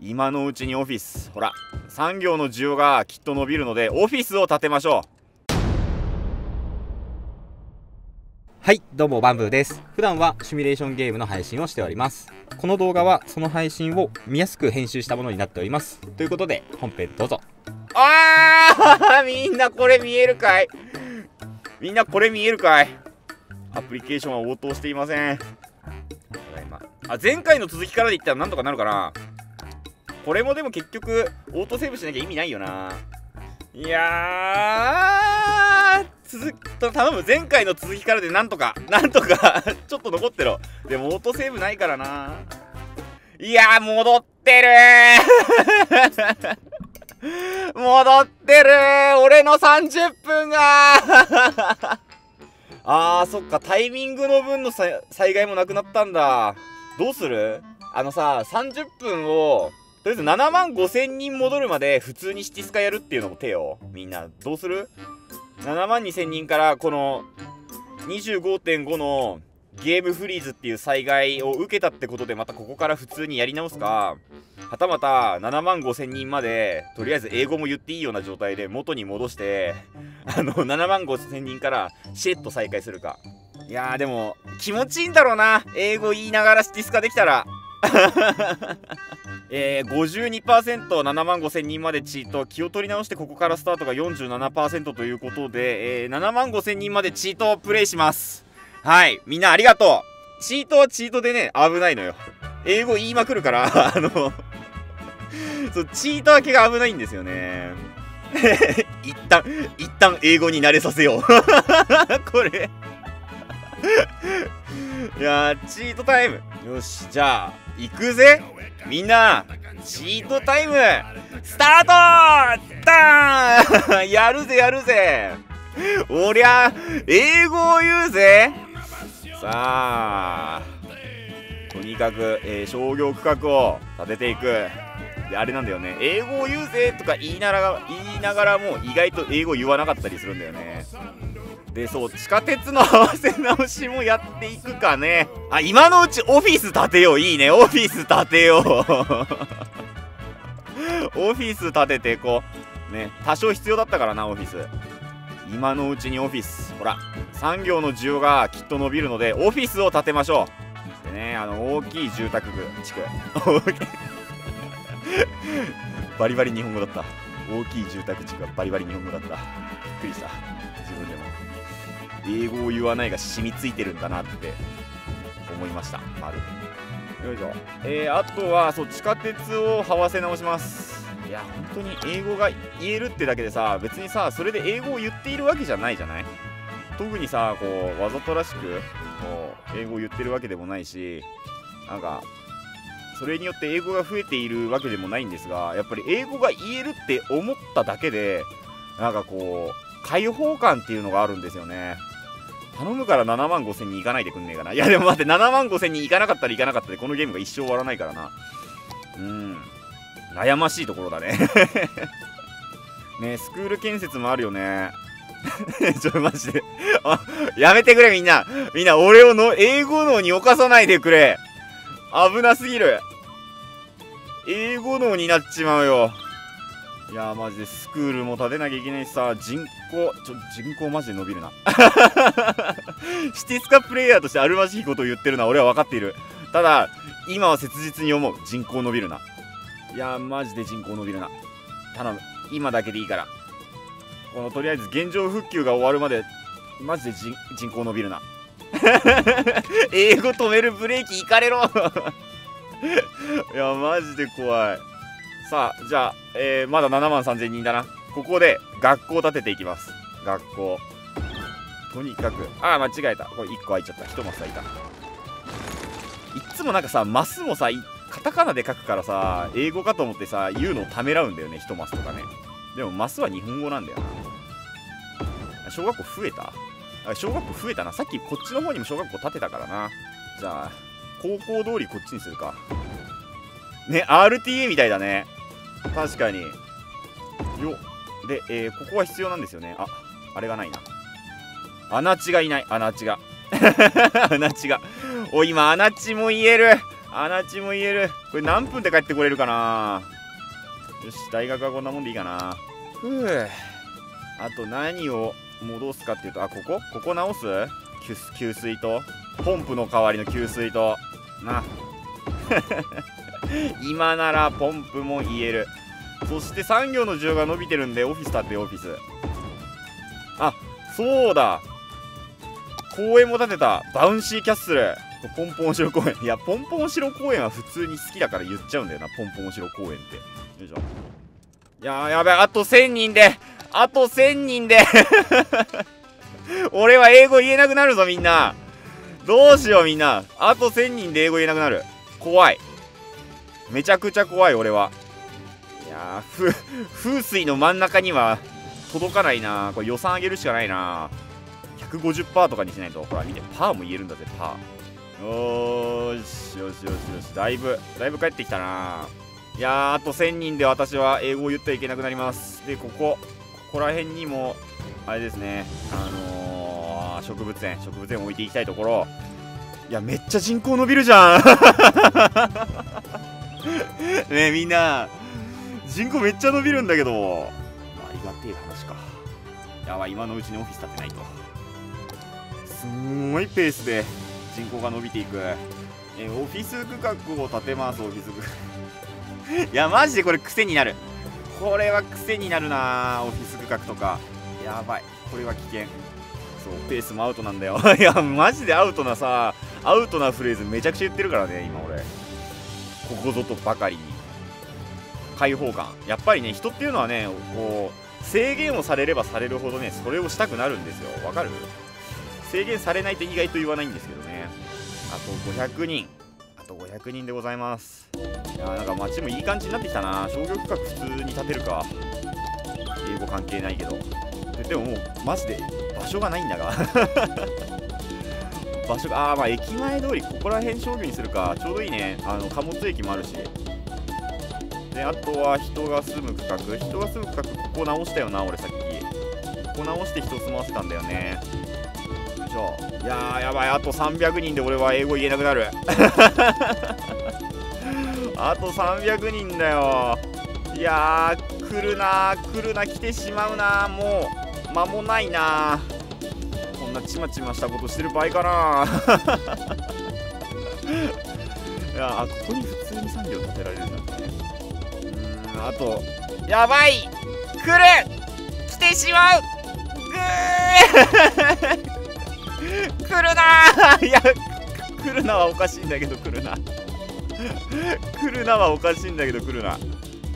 今のうちにオフィスほら産業の需要がきっと伸びるのでオフィスを建てましょうはい、どうもバンブーです。普段はシミュレーションゲームの配信をしております。この動画はその配信を見やすく編集したものになっております。ということで、本編どうぞ。あー みんなこれ見えるかいみんなこれ見えるかいアプリケーションは応答していませんただいまあ前回の続きからで言ったらなんとかなるかなこれもでも結局オートセーブしなきゃ意味ないよな。いやー続き頼む前回の続きからでなんとかなんとか ちょっと残ってろ。でもオートセーブないからな。いやー戻ってるー。戻ってるー。俺の30分が。あーそっか。タイミングの分の災害もなくなったんだ。どうする？あのさ30分をとりあえず7万5千人戻るまで普通にシティスカやるっていうのも手よ。みんなどうする ?7 万2千人からこの25.5のゲームフリーズっていう災害を受けたってことでまたここから普通にやり直すか。はたまた7万5千人までとりあえず英語も言っていいような状態で元に戻してあの7万5千人からシェッと再開するか。いやーでも気持ちいいんだろうな。英語言いながらシティスカできたら。えー、52%7 万5千人までチート。気を取り直してここからスタートが47%ということで、えー、7万5千人までチートをプレイします。はいみんなありがとう。チートはチートでね危ないのよ。英語言いまくるから あのそうチートだけが危ないんですよね。一旦一旦英語に慣れさせよう。これ。いやチートタイム。よしじゃあ。行くぜ。みんなチートタイム。スタート!ダーン!やるぜやるぜ。おりゃ英語を言うぜ。さあとにかく、えー商業区画を立てていく。あれなんだよね。英語を言うぜとか言いながら言いながらも意外と英語言わなかったりするんだよね。でそう地下鉄の合わせ直しもやっていくかね。あ今のうちオフィス建てよう。いいね。オフィス建てよう。オフィス建ててこう。ね。多少必要だったからなオフィス。今のうちにオフィス。ほら産業の需要がきっと伸びるのでオフィスを建てましょう。でねあの大きい住宅地区。バリバリ日本語だった。大きい住宅地区はバリバリ日本語だった。びっくりした。自分でも。英語を言わないが染みついてるんだなって思いました。丸。よいしょ。えー、あとはそう地下鉄を這わせ直します。いや本当に英語が言えるってだけでさ別にさそれで英語を言っているわけじゃないじゃない？特にさこうわざとらしくこう英語を言ってるわけでもないしなんかそれによって英語が増えているわけでもないんですがやっぱり英語が言えるって思っただけでなんかこう開放感っていうのがあるんですよね。頼むから7万5千に行かないでくんねえかな。いやでも待って7万5千に行かなかったら行かなかったでこのゲームが一生終わらないからな。うん。悩ましいところだね。ねスクール建設もあるよね。ちょマジで。あやめてくれみんな。みんな俺をの英語脳に侵さないでくれ。危なすぎる。英語脳になっちまうよ。いやーマジでスクールも建てなきゃいけないしさ。人口ちょ人口マジで伸びるな。シティスカプレイヤーとしてあるまじいことを言ってるのは俺は分かっている。ただ今は切実に思う。人口伸びるな。いやーマジで人口伸びるな。頼む。今だけでいいから。このとりあえず現状復旧が終わるまでマジで人口伸びるな。英語止めるブレーキいかれろ。いやマジで怖い。さあじゃあ、えーまだ7万3000人だな。ここで学校建てていきます。学校。とにかくああ間違えた。これ1個空いちゃった。1マス空いた。いっつもなんかさマスもさカタカナで書くからさ英語かと思ってさ言うのをためらうんだよね1マスとかね。でもマスは日本語なんだよな。小学校増えた？あ小学校増えたな。さっきこっちの方にも小学校建てたからな。じゃあ高校通りこっちにするか。ね RTA みたいだね。確かに。よで、えーここは必要なんですよね。ああれがないな。穴地がいない。穴地が。穴地が。お今穴地も言える。アナチも言える。これ何分で帰ってこれるかな。よし大学はこんなもんでいいかな。ふう。あと何を戻すかっていうとあここ？ここ直す？給水と。ポンプの代わりの給水と。な。今ならポンプも言える。そして産業の需要が伸びてるんでオフィス建てオフィス。あそうだ。公園も建てた。バウンシーキャッスル。ポンポンお城公園。いやポンポンお城公園は普通に好きだから言っちゃうんだよなポンポンお城公園って。よいしょ。いやーやべあと1000人で。あと1000人で。俺は英語言えなくなるぞみんな。どうしようみんな。あと1000人で英語言えなくなる。怖い。めちゃくちゃ怖い俺は。いやー風水の真ん中には届かないな。これ予算上げるしかないな。150%とかにしないと。ほら見てパーも言えるんだぜパー。よーしよしよしよし。だいぶだいぶ帰ってきたな。いやーあと1000人で私は英語を言ってはいけなくなります。でここ。ここら辺にもあれですねあのー、植物園植物園置いていきたいところ。いやめっちゃ人口伸びるじゃん。ねえみんな人口めっちゃ伸びるんだけど。ありがてえ話か。やばい今のうちにオフィス建てないと。すんごいペースで人口が伸びていく。えオフィス区画を建てますオフィス区 いやマジでこれ癖になる。これは癖になるなオフィス区画とか。やばい。これは危険。そうペースもアウトなんだよ。いやマジでアウトなさアウトなフレーズめちゃくちゃ言ってるからね今俺。ここぞとばかりに。開放感。やっぱりね人っていうのはねこう制限をされればされるほどねそれをしたくなるんですよ。わかる？制限されないと意外と言わないんですけどね。あと500人。と500人でございます。いやなんか街もいい感じになってきたな。商業区画普通に建てるか。英語関係ないけど。でももうマジで場所がないんだが。場所があーまあ駅前通りここら辺商業にするか。ちょうどいいね。あの貨物駅もあるし。であとは人が住む区画。人が住む区画ここ直したよな俺さっき。ここ直して人住ませたんだよね。よいしょいやーやばい。あと300人で俺は英語言えなくなる。あと300人だよ。いやー来るな来るな来てしまうなもう間もないなこんなちまちましたことしてる場合かな いやあここに普通に産業建てられるんだね。うんあとやばい。来る。来てしまう。ぐー。来るな。いや来るなはおかしいんだけど来るな。来るなはおかしいんだけど来るな。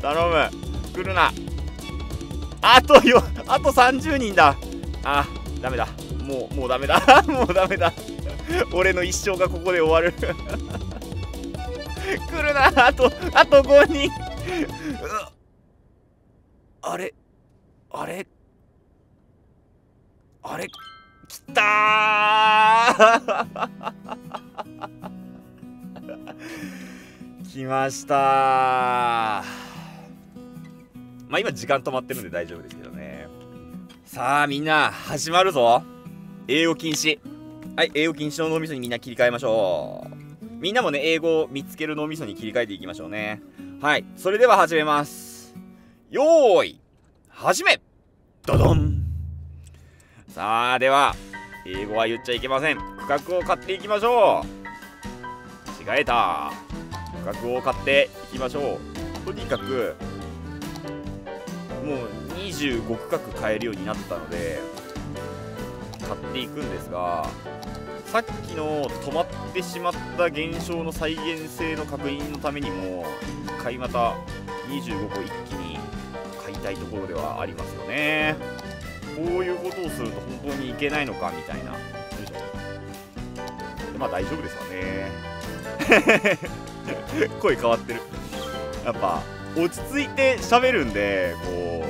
頼む。来るな。あとよあと30人だ。あダメだ。もうもうダメだ。もうダメだ。俺の一生がここで終わる。来るな。あとあと5人。あれあれ？あれ？きたー。来ましたまあ今時間止まってるんで大丈夫ですけどね。さあみんな始まるぞ。英語禁止。はい英語禁止の脳みそにみんな切り替えましょう。みんなもね英語を見つける脳みそに切り替えていきましょうね。はいそれでは始めます。よーい始め。ドドン。さあでは英語は言っちゃいけません。区画を買っていきましょう。違えた。区画を買っていきましょう。とにかくもう25区画買えるようになったので買っていくんですがさっきの止まってしまった現象の再現性の確認のためにも一回また25個一気に買いたいところではありますよね。こういうことをすると本当にいけないのかみたいな。よいしょまあ大丈夫ですかね。声変わってる。やっぱ落ち着いて喋るんでこ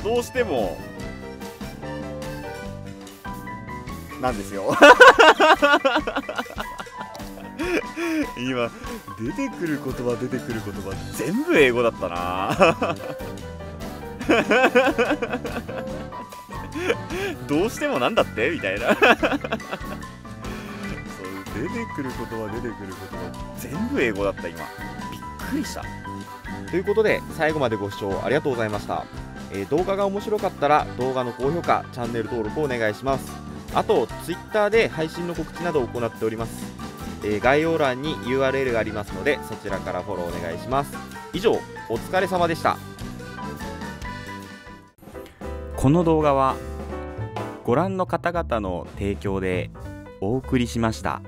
うどうしてもなんですよ。今出てくる言葉出てくる言葉全部英語だったな。どうしてもなんだって？みたいな。そう出てくる言葉出てくる言葉全部英語だった今。びっくりした。ということで最後までご視聴ありがとうございました、えー動画が面白かったら動画の高評価チャンネル登録をお願いします。あと Twitter で配信の告知などを行っております、えー概要欄に URL がありますのでそちらからフォローお願いします。以上お疲れ様でした。この動画はご覧の方々の提供でお送りしました。